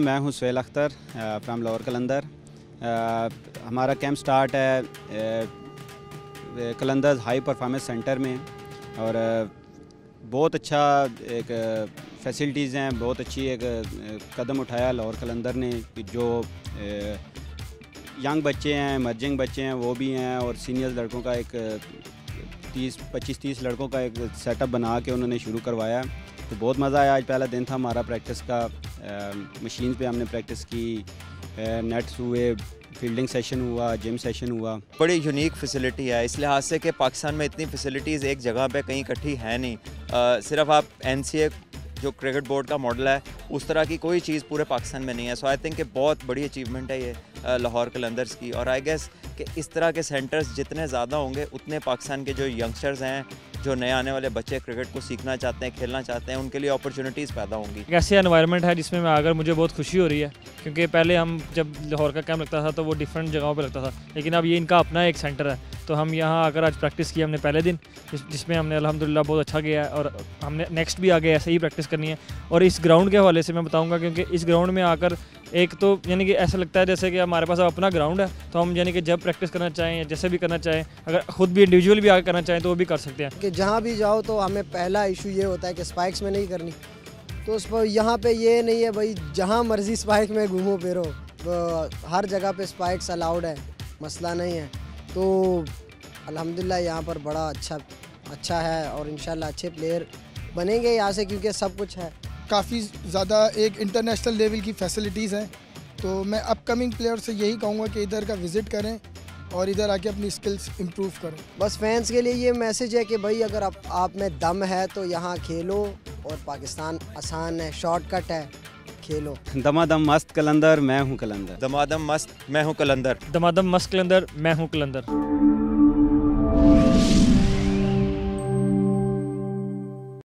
मैं हूँ सुहेल अख्तर फ्राम लाहौर, कलंदर। हमारा कैंप स्टार्ट है कलंदर हाई परफॉर्मेंस सेंटर में। और बहुत अच्छा एक फैसिलिटीज़ हैं, बहुत अच्छी एक कदम उठाया लाहौर, कलंदर ने जो यंग बच्चे हैं मर्जिंग बच्चे हैं, वो भी हैं और सीनियर लड़कों का एक तीस, पच्चीस, तीस लड़कों का एक सेटअप बना के उन्होंने शुरू करवाया। तो बहुत मज़ा आया, आज पहला दिन था हमारा प्रैक्टिस का। मशीन पे हमने प्रैक्टिस की नेट्स हुए फील्डिंग सेशन हुआ जिम सेशन हुआ। बड़ी यूनिक फैसिलिटी है। इस लिहाज से कि पाकिस्तान में इतनी फैसिलिटीज़ एक जगह पे कहीं इकट्ठी है नहीं। आ, सिर्फ़ आप एनसीए जो क्रिकेट बोर्ड का मॉडल है, उस तरह की कोई चीज़ पूरे पाकिस्तान में नहीं है। सो आई थिंक बहुत बड़ी अचीवमेंट है ये लाहौर कलंदर्स की। और आई गेस कि इस तरह के सेंटर्स जितने ज़्यादा होंगे, उतने पाकिस्तान के जो यंगस्टर्स हैं, जो नए आने वाले बच्चे क्रिकेट को सीखना चाहते हैं, खेलना चाहते हैं, उनके लिए अपॉर्चुनिटीज़ पैदा होंगी। एक ऐसी एनवायरनमेंट है जिसमें मैं आकर मुझे बहुत खुशी हो रही है, क्योंकि पहले हम जब लाहौर का कैंप लगता था तो वो डिफरेंट जगहों पर लगता था। लेकिन अब ये इनका अपना एक सेंटर है। तो हम यहाँ आकर आज प्रैक्टिस की हमने पहले दिन जिस, जिसमें हमने अलहमदिल्ला बहुत अच्छा किया है और हमने नेक्स्ट भी आगे ऐसे ही प्रैक्टिस करनी है। और इस ग्राउंड के हवाले से मैं बताऊँगा क्योंकि इस ग्राउंड में आकर एक तो यानी कि ऐसा लगता है जैसे कि हमारे पास अपना ग्राउंड है तो हम यानी कि जब प्रैक्टिस करना चाहें या जैसे भी करना चाहें अगर खुद भी इंडिविजुअल भी आगे करना चाहें तो वो भी कर सकते हैं। कि जहाँ भी जाओ तो हमें पहला इशू ये होता है कि स्पाइक्स में नहीं करनी। तो उस पर यहाँ पे ये नहीं है भाई जहाँ मर्ज़ी स्पाइक में घूमो फिरो। हर जगह पे स्पाइक्स अलाउड है मसला नहीं है। तो अल्हम्दुलिल्लाह यहाँ पर बड़ा अच्छा अच्छा है और इन अच्छे प्लेयर बनेंगे यहाँ से क्योंकि सब कुछ है। काफ़ी ज़्यादा एक इंटरनेशनल लेवल की फैसिलिटीज़ हैं। तो मैं अपकमिंग प्लेयर से यही कहूँगा कि इधर का विज़िट करें और इधर आके अपनी स्किल्स इम्प्रूव करें। बस फैंस के लिए ये मैसेज है कि भाई अगर आप, आप में दम है तो यहाँ खेलो और पाकिस्तान आसान है शॉर्टकट है। खेलो। दमादम मस्त कलंदर मैं हूँ कलंदर। दमादम मस्त मैं हूँ कलंदर। दमादम मस्त कलंदर मैं हूँ कलंदर।